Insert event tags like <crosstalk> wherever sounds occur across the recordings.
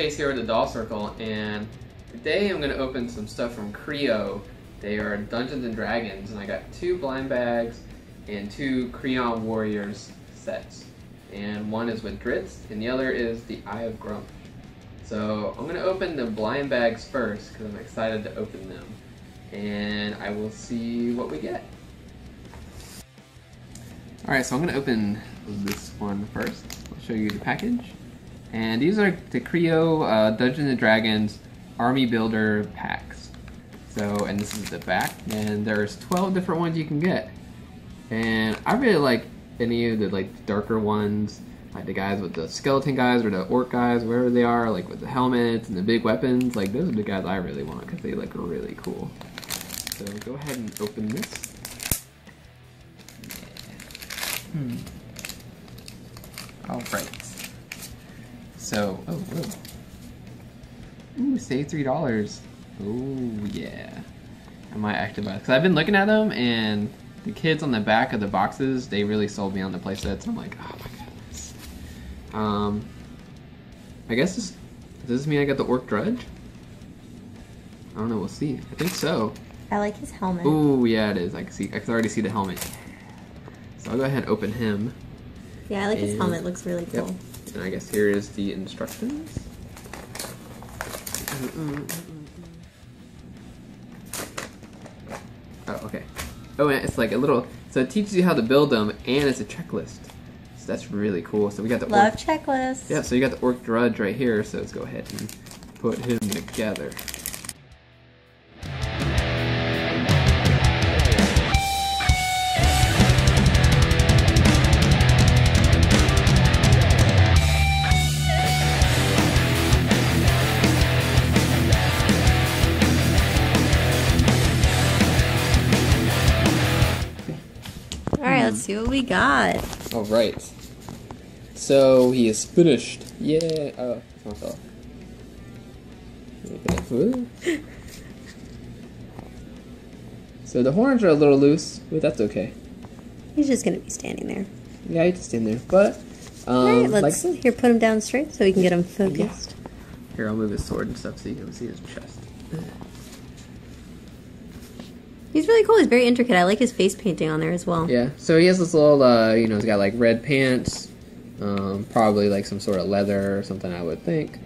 Chase here with the Doll Circle, and today I'm going to open some stuff from Kre-O. They are Dungeons and Dragons, and I got two blind bags and two Kreon Warriors sets. And one is with Drizzt, and the other is the Eye of Gruumsh. So I'm going to open the blind bags first, because I'm excited to open them. And I will see what we get. Alright, so I'm going to open this one first. I'll show you the package. And these are the Kre-O uh, Dungeons and Dragons Army Builder packs. So, and this is the back, and there's 12 different ones you can get. And I really like any of the like darker ones, like the guys with the skeleton guys or the orc guys, wherever they are, like with the helmets and the big weapons. Like those are the guys I really want because they look really cool. So go ahead and open this. Hmm. All right. So, oh, whoa. Ooh, save three dollars. Oh yeah. I might activate because I've been looking at them and the kids on the back of the boxes they really sold me on the playsets. I'm like, oh my goodness. Um, I guess this does this mean I got the orc drudge? I don't know. We'll see. I think so. I like his helmet. Ooh, yeah, it is. I can see. I can already see the helmet. So I'll go ahead and open him. Yeah, I like his And- helmet. Looks really cool. Yep. And I guess here is the instructions. Oh, okay. Oh, and it's like a little. So it teaches you how to build them, and it's a checklist. So that's really cool. So we got the Love orc. checklist. Yeah. So you got the orc drudge right here. So let's go ahead and put him together. See what we got. All right. So he is finished. Yeah. Oh, it's not Woo. So the horns are a little loose, but that's okay. He's just gonna be standing there. Yeah, you just stand there. But um, All right, let's here put him down straight so we can get him focused. here, I'll move his sword and stuff so you can see his chest. He's really cool. He's very intricate. I like his face painting on there as well. Yeah. So he has this little, uh, you know, he's got like red pants, um, probably like some sort of leather or something, I would think.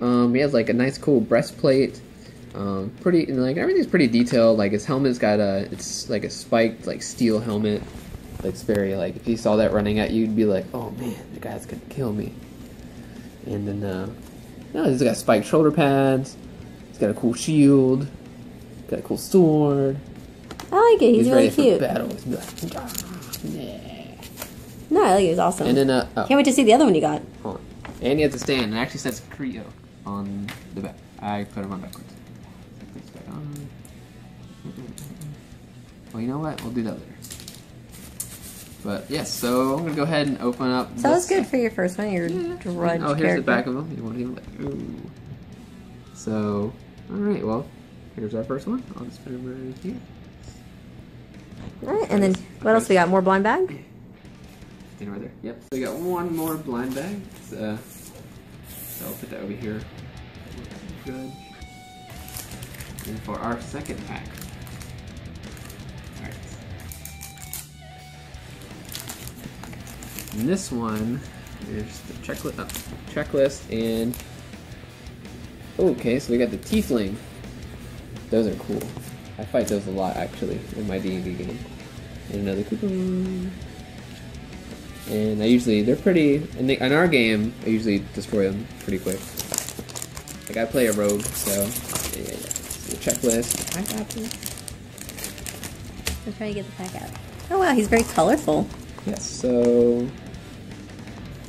Um, he has like a nice, cool breastplate. Um, pretty, like everything's pretty detailed. Like his helmet's got a, it's like a spiked like steel helmet. It's very like if you saw that running at you, you'd be like, oh man, the guy's gonna kill me. And then, uh, no, he's got spiked shoulder pads. He's got a cool shield. Got a cool sword. I like it. He's, He's, really ready cute. for battle. He's like, "Ah, yeah. No, I like it. He's awesome. And then, uh, oh, Can't wait to see the other one you got. hold on. And he has a stand. It actually says Kre-O on the back. I put him on backwards. Put this back on. Well, you know what? We'll do that later. But yes, so I'm gonna go ahead and open up. So that was good for your first one, your Yeah. drudge Oh, here's character. the back of him. You won't even like. Ooh. So, all right. Well, here's our first one. I'll just put him right here. All right, and then what else we got? More blind bag. Stand right there. Yep. So we got one more blind bag. Uh, so I'll put that over here. Good. And for our second pack. Alright. And this one is the checklist, uh, checklist and okay, so we got the tiefling. Those are cool. I fight those a lot actually in my D&D game. And another coupon. And I usually, they're pretty, in, the, in our game, I usually destroy them pretty quick. Like, I play a rogue, so, yeah, yeah, yeah. The checklist. I got this. I'm trying to get the pack out. Oh wow, he's very colorful. Yes, so,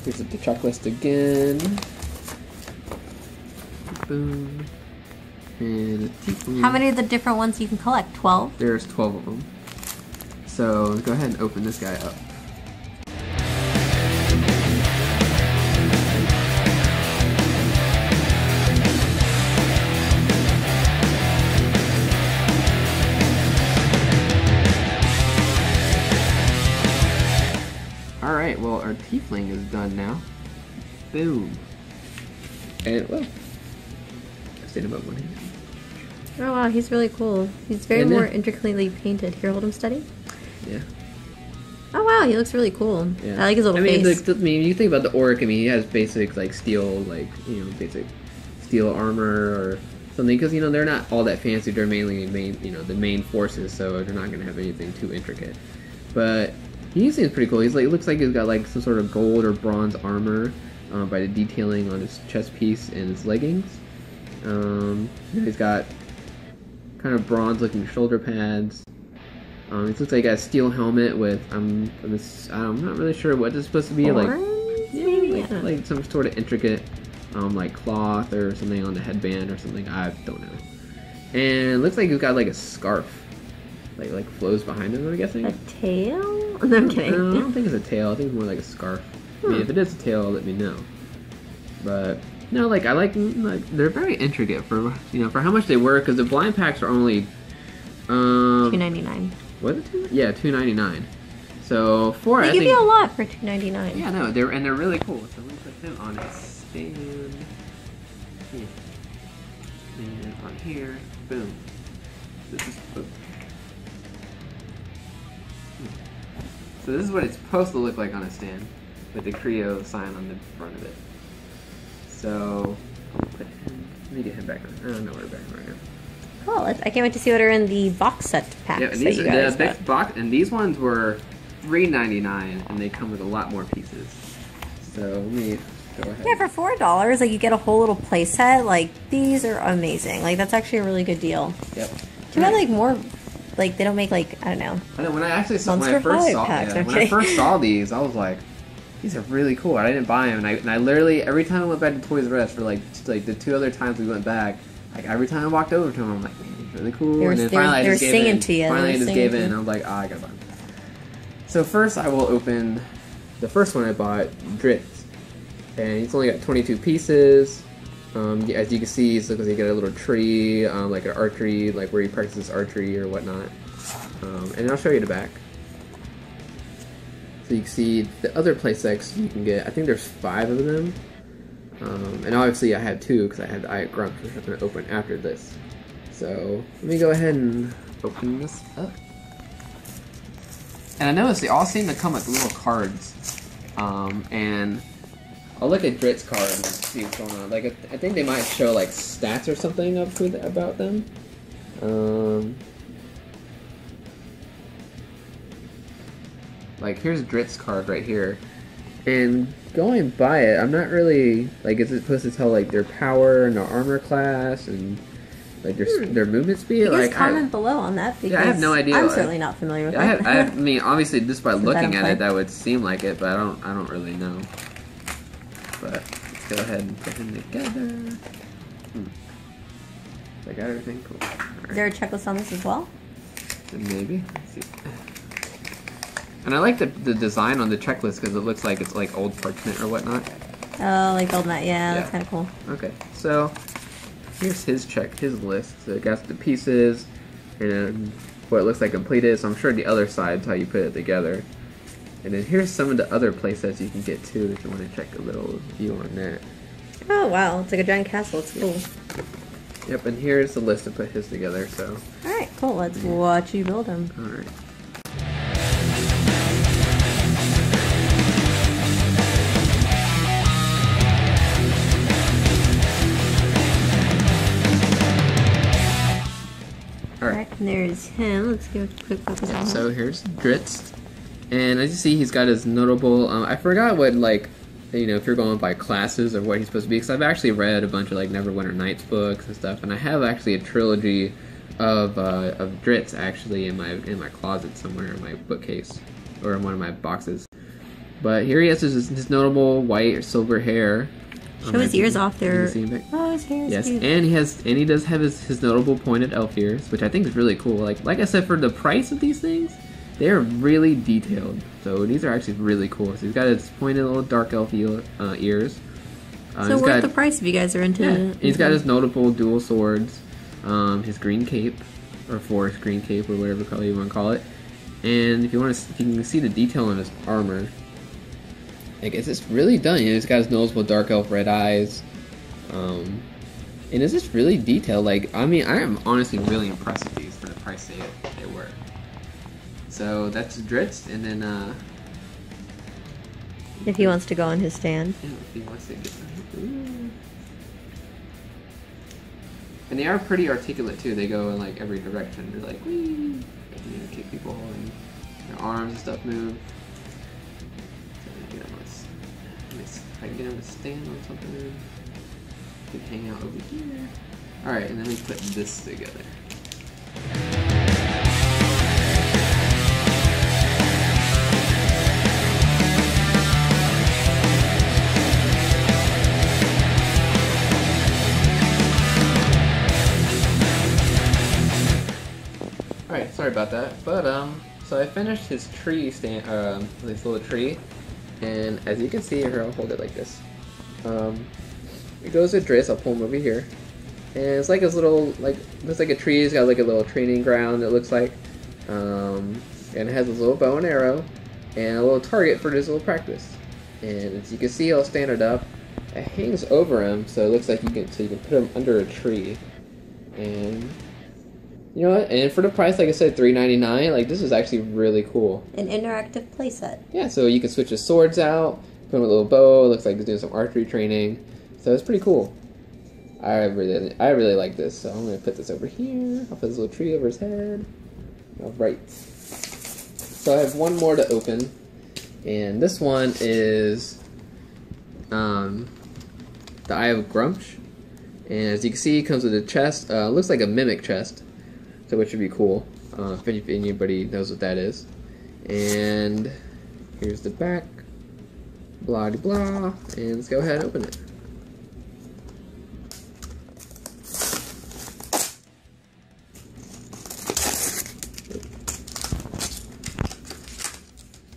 here's the checklist again. Boom. How many of the different ones you can collect? Twelve. There's 12 of them. So, let's go ahead and open this guy up. Alright, well, our tiefling is done now. Boom. And, well, I stand him up one hand. Oh wow, he's really cool. He's very then- more intricately painted. Here, hold him steady. Yeah. Oh wow, he looks really cool. Yeah. I like his little I mean, face. like, the- I mean, you think about the orc. I mean, he has basic like steel, like you know, basic steel armor or something. Because you know they're not all that fancy. They're mainly main, you know, the main forces, so they're not going to have anything too intricate. But he seems pretty cool. He's like, it looks like he's got like some sort of gold or bronze armor uh, by the detailing on his chest piece and his leggings. Um, he's got kind of bronze-looking shoulder pads. Um, it looks like a steel helmet with um, this, I'm not really sure what this is supposed to be like. Yeah, maybe? like, I like some sort of intricate, um, like cloth or something on the headband or something. I don't know. And it looks like he's got like a scarf, like like flows behind him. I'm guessing. a tail? <laughs> No, I'm kidding. No, I don't think it's a tail. I think it's more like a scarf. I mean, Hmm. if it is a tail, let me know. But no, like I like like they're very intricate for you know for how much they were because the blind packs are only um Two ninety nine. what is it? Yeah, two ninety nine. So four. They I give think, you a lot for two ninety nine. yeah, no, they're and they're really cool. So we put them on a stand. Here. And on here, boom. This is boom. So this is what it's supposed to look like on a stand, with the Kre-O sign on the front of it. So I'll put him. Let me get him back on. I don't know where back on right now. Oh, cool. I can't wait to see what are in the box set packs Yeah, and these the big box, and these ones were three ninety nine, and they come with a lot more pieces. So let me go ahead. Yeah, for four dollars, like you get a whole little play set. Like these are amazing. Like that's actually a really good deal. Yep. Too bad like more, like they don't make like I don't know. I know when I actually saw when I first saw packs, yeah, when I first saw <laughs> these, I was like, these are really cool. I didn't buy them, and I, and I literally every time I went back to Toys R Us for like like the two other times we went back, like every time I walked over to them, I'm like, man, these are really cool. They were- and then finally I just gave singing in. to you, Finally, I just gave in. you. I was like, ah, I gotta buy them. So first, I will open the first one I bought, Drizzt, and he's only got 22 pieces. Um, as you can see, it looks like he got a little tree, um, like an archery, like where he practices archery or whatnot. Um, and I'll show you the back. So you can see the other playsets you can get. I think there's five of them. Um, and obviously I had two because I had the Gruumsh, which I'm going to open after this. So let me go ahead and open this up. And I noticed they all seem to come with little cards. Um, and I'll look at Drizzt's card and see what's going on. Like I think they might show like stats or something of who about them. Um, like here's Drizzt's card right here, and going by it, I'm not really like is it supposed to tell like their power and their armor class and like their Hmm. their movement speed? Like I- comment below on that because Yeah, I have no idea. I'm certainly not familiar with I, that. have, I, have, <laughs> I mean, obviously, just by looking at play? it, that would seem like it, but I don't. I don't really know. But let's go ahead and put them together. Hmm. I got everything cool. Is there a checklist on this as well? maybe. And I like the, the design on the checklist because it looks like it's like old parchment or whatnot. Oh, like old that. Yeah, that's kind of cool. Okay, so here's his check, his list. So it got the pieces and what it looks like completed. So I'm sure the other side's how you put it together. And then here's some of the other playsets you can get too if you want to check a little view on that. Oh wow, it's like a giant castle. It's cool. Yep, and here's the list to put his together. So, All right, cool. Let's watch you build them. all right. There's him. Let's give a quick focus on him. So here's Drizzt, and as you see, he's got his notable. Um, I forgot what like, you know, if you're going by classes or what he's supposed to be, because I've actually read a bunch of like Neverwinter Nights books and stuff, and I have actually a trilogy of uh, of Dritz actually in my in my closet somewhere in my bookcase or in one of my boxes. But here he has his, his notable white or silver hair. Show his ears off there. see him back- Oh, his hair is Yes, cute. and he has and he does have his, his notable pointed elf ears, which I think is really cool. Like like I said, for the price of these things, they are really detailed. So these are actually really cool. So he's got his pointed little dark elf uh, ears. Uh, so worth got, the price if you guys are into. yeah, into he's got his notable dual swords, um, his green cape, or forest green cape, or whatever color you want to call it. And if you want to, if you can see the detail on his armor, I guess it's really done. You know, he's got his noticeable dark elf red eyes. Um, And it's just really detailed. Like, I mean, I am honestly really impressed with these for the price they, they were. So that's Drizzt, and then, uh, If he wants to go on his stand. yeah, if he wants to get Ooh. And they are pretty articulate too. They go in like every direction. They're like, wee, you know, kick people and their arms and stuff move. I can him to stand on something. Can hang out over here. All right, and then we put this together. Alright, sorry about that. But, um, so I finished his tree stand, um, this little tree. And as you can see here, I'll hold it like this. Um, it goes to Drizzt, I'll pull him over here. And it's like his little, like, looks like a tree, it's got like a little training ground, it looks like. Um, and it has this little bow and arrow, and a little target for his little practice. And as you can see, I'll stand it up. It hangs over him, so it looks like you can, so you can put him under a tree. And you know what? And for the price, like I said, three ninety nine. Like this is actually really cool. An interactive playset. Yeah, so you can switch his swords out, put him a little bow. It looks like he's doing some archery training. So it's pretty cool. I really, I really like this. So I'm gonna put this over here. I'll put this little tree over his head. All right. So I have one more to open, and this one is um, the Eye of Gruumsh. And as you can see, it comes with a chest. Uh, looks like a mimic chest, so which would be cool uh, if anybody knows what that is. And here's the back. Blah de blah. And let's go ahead and open it.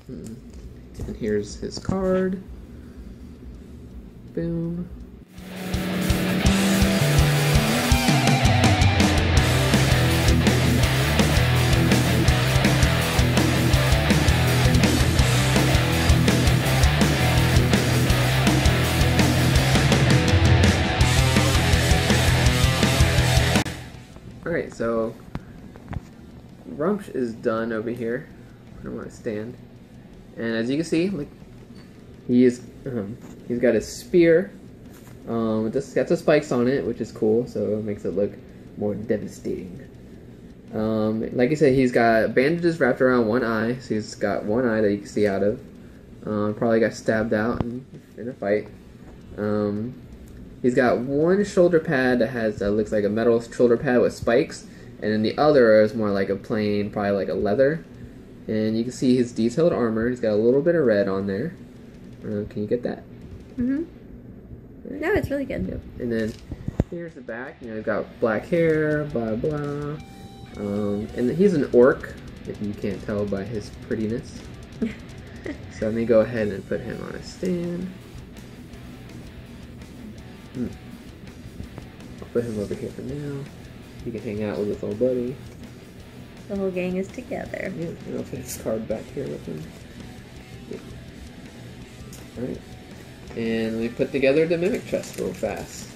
Hmm. And here's his card. Boom. So Rumsh is done over here. I don't want to stand. And as you can see, like he is um, he's got his spear. Um this got the spikes on it, which is cool, so it makes it look more devastating. Um, like I said, he's got bandages wrapped around one eye, so he's got one eye that you can see out of. Um, probably got stabbed out in, in a fight. Um, He's got one shoulder pad that has that looks like a metal shoulder pad with spikes, and then the other is more like a plain, probably like a leather. And you can see his detailed armor. He's got a little bit of red on there. Uh, can you get that? Mm-hmm. No, it's really good. Yep. And then here's the back. You know, he's got black hair, blah blah. Um, and he's an orc, if you can't tell by his prettiness. <laughs> so let me go ahead and put him on a stand. Hmm. I'll put him over here for now. He can hang out with his little buddy. The whole gang is together. Yeah, and I'll put his card back here with him. Alright. And me put together the mimic chest real fast.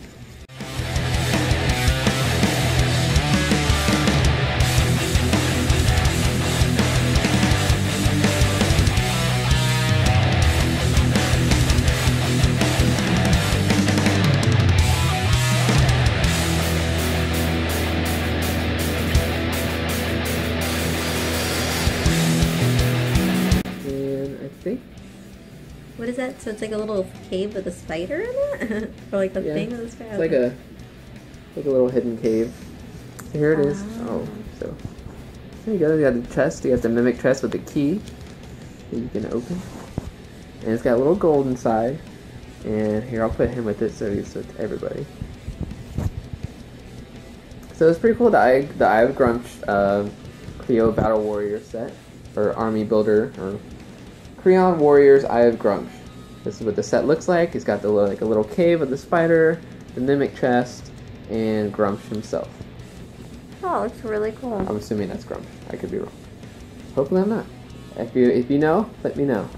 What is that? So it's like a little cave with a spider in it? <laughs> or like a Yeah. thing with a spider? It's like a like a little hidden cave. Here it is. Ah. Oh, so there you go. You got the chest. You got the mimic chest with the key that you can open, and it's got a little gold inside. And here I'll put him with it so he's with everybody. So it's pretty cool. The Eye, the Eye of Gruumsh, uh, Kre-O Battle Warrior set or Army Builder or Kreon Warriors Eye of Gruumsh. This is what the set looks like. He's got the little, like a little cave with the spider, the mimic chest, and Gruumsh himself. Oh, it's really cool. I'm assuming that's Gruumsh. I could be wrong. Hopefully I'm not. If you if you know, let me know.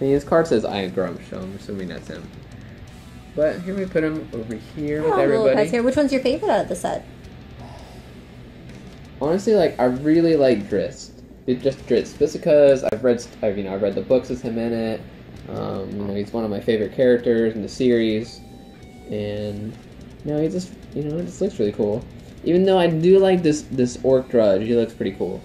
And his card says I am Gruumsh, so I'm assuming that's him. But here we put him over here with Oh, little everybody. here. Which one's your favorite out of the set? Honestly, like I really like Drizzt. It just because I've read, I've you know, I've read the books with him in it. Um, you know, he's one of my favorite characters in the series, and you know, he just, you know, it just looks really cool. Even though I do like this this orc drudge, he looks pretty cool.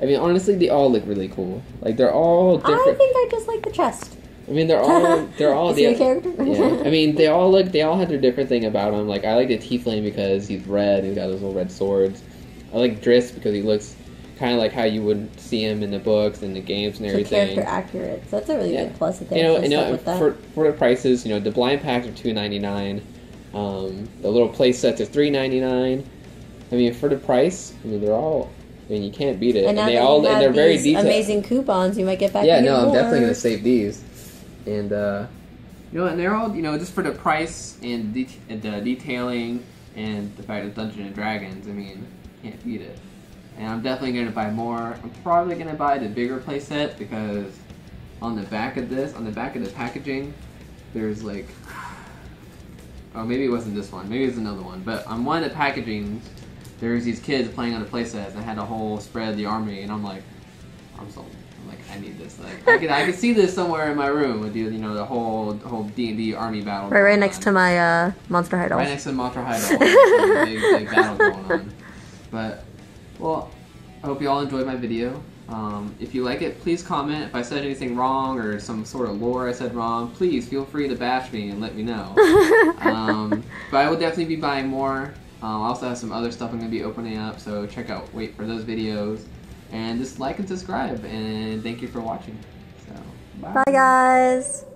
I mean, honestly, they all look really cool. Like they're all I think I just like the chest. I mean, they're all <laughs> they're all Is he a the character? yeah. I mean, they all look they all have their different thing about them. Like I like the Tiefling because he's red. He's got those little red swords. I like Drizzt because he looks kind of like how you would see him in the books and the games and So everything. character accurate. So that's a really Yeah. good plus that they you know, actually you know, for for the prices, you know, the blind packs are two ninety nine. Um, the little play sets are three ninety nine. I mean, for the price, I mean, they're all. I mean, you can't beat it. and now they all and they're very these detailed. amazing coupons, you might get back. Yeah, even no, I'm more. definitely gonna save these. And uh, you know, and they're all you know just for the price and, det- and the detailing and the fact that Dungeons and Dragons. I mean, can't beat it. And I'm definitely gonna buy more. I'm probably gonna buy the bigger playset because on the back of this, on the back of the packaging, there's like, oh maybe it wasn't this one, maybe it's another one. But on one of the packagings, there's these kids playing on the playsets and I had a whole spread of the army, and I'm like, I'm sold. I'm like, I need this. Like, I could, I could see this somewhere in my room with you, you know, the whole, whole D and D army battle. Right, right going next on. to my uh, Monster High dolls. Right next to Monster High Doll. Big, big battle going on. <laughs> But, well, I hope you all enjoyed my video. Um, if you like it, please comment. If I said anything wrong or some sort of lore I said wrong, please feel free to bash me and let me know. <laughs> um, but I will definitely be buying more. Um, I also have some other stuff I'm going to be opening up, so check out, wait for those videos. And just like and subscribe, and thank you for watching. So, Bye, guys.